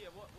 yeah, What?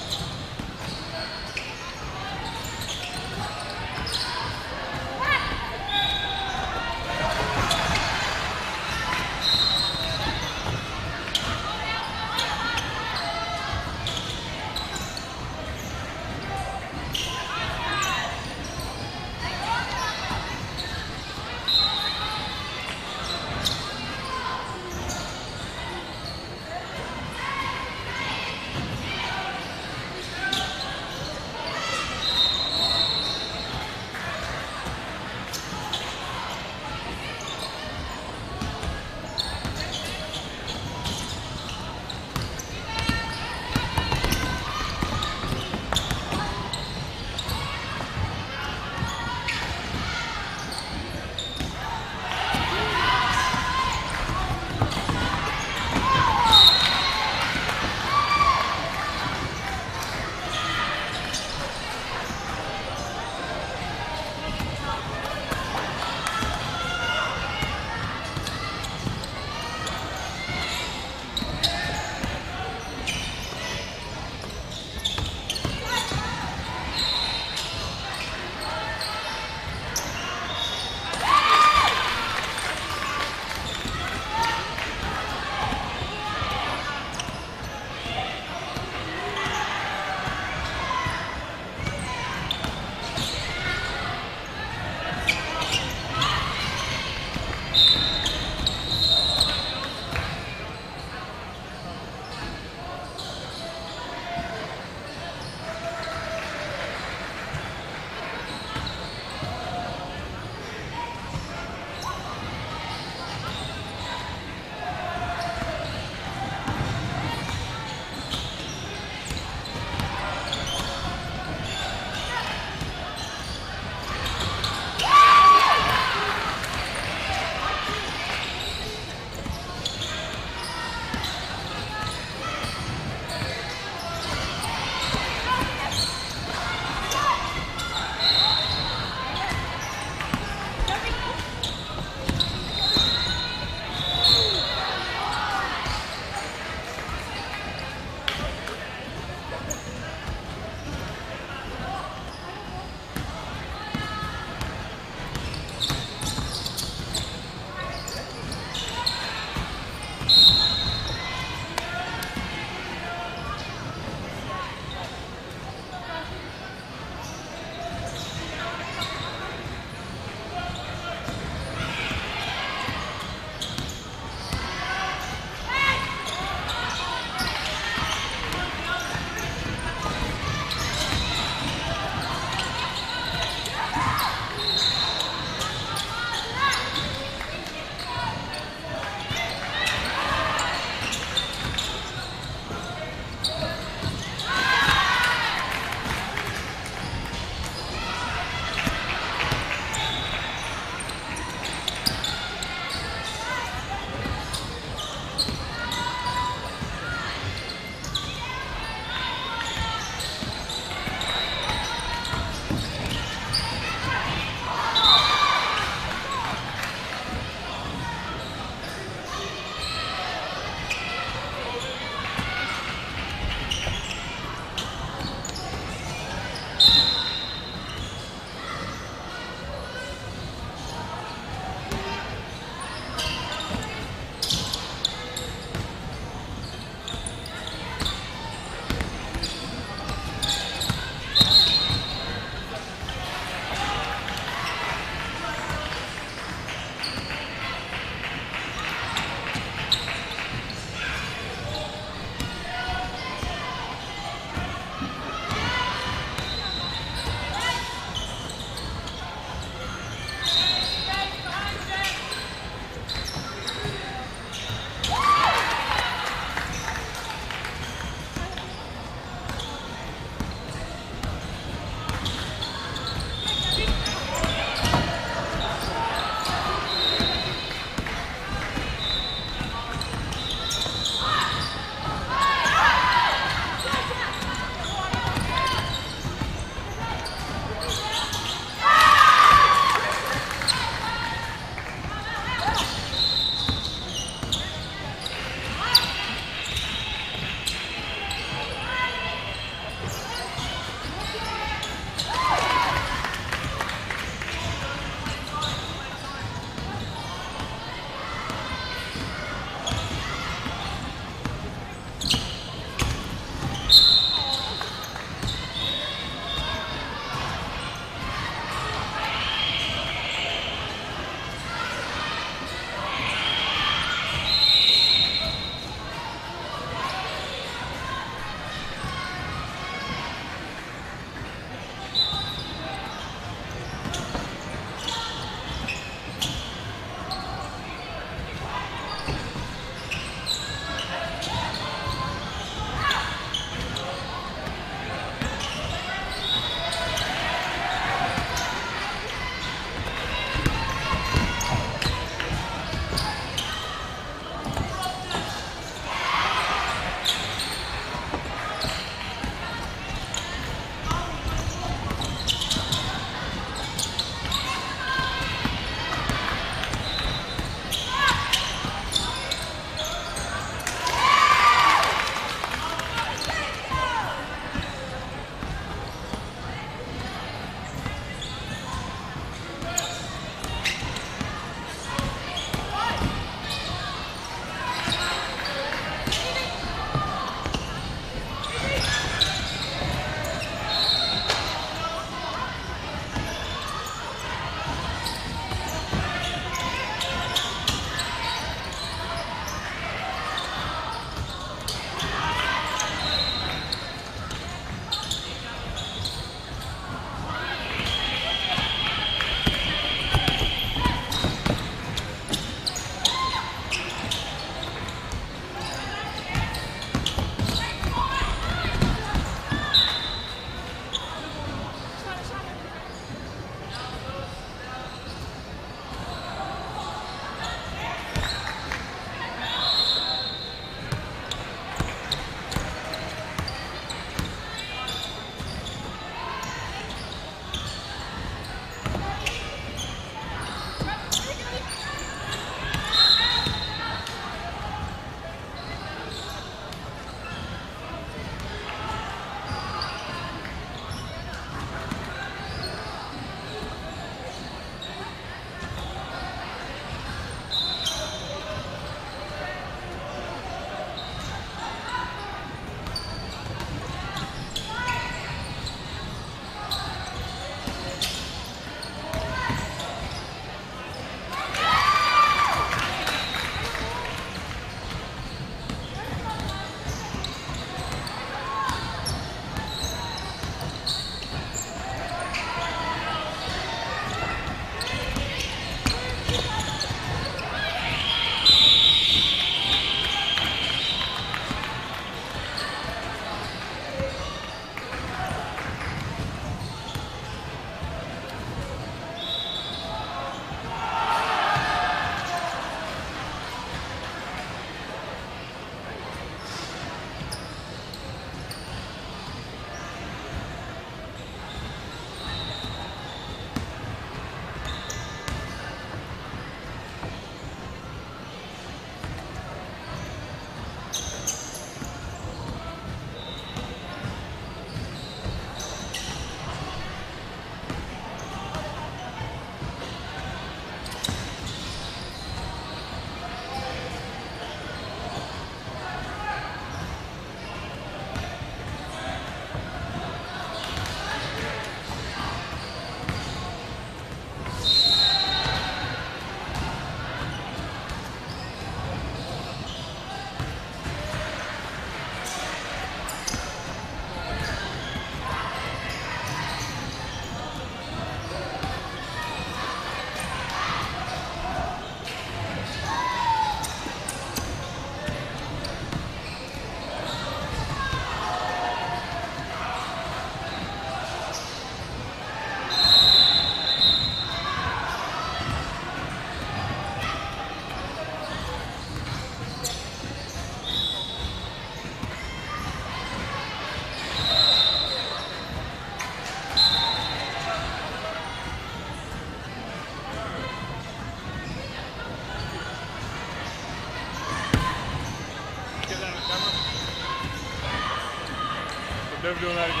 Doing that again.